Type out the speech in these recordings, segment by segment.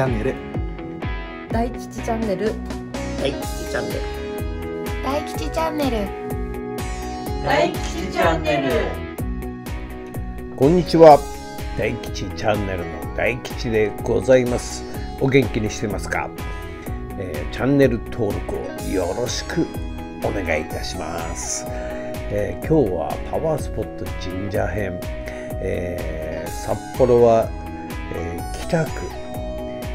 大吉チャンネル。大吉チャンネル。大吉チャンネル。大吉チャンネル。大吉チャンネル。こんにちは。大吉チャンネルの大吉でございます。お元気にしてますか、えーチャンネル登録をよろしくお願いいたします、えー今日はパワースポット神社編、えー札幌は、えー北区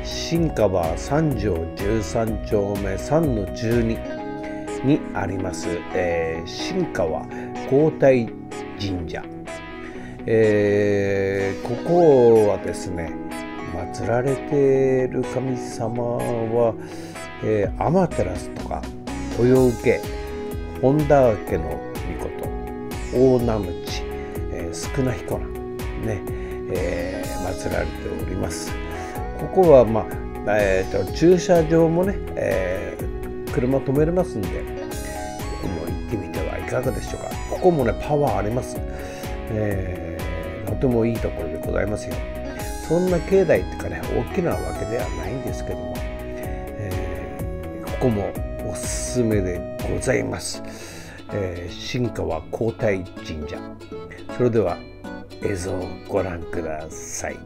新川三条13丁目3の12にあります、えー新川皇太神社。えーここはですね祀られている神様は、えー、天照とか豊受本田家の御事大名鞭、えー、少な彦なね、えー祀られております。ここは、まあえーと駐車場もね、えー車止めれますんでここも行ってみてはいかがでしょうか。ここもねパワーあります、えーとてもいいところでございますよ。そんな境内っていうかね大きなわけではないんですけども、えーここもおすすめでございます、えー新川皇太神社。それでは映像をご覧ください。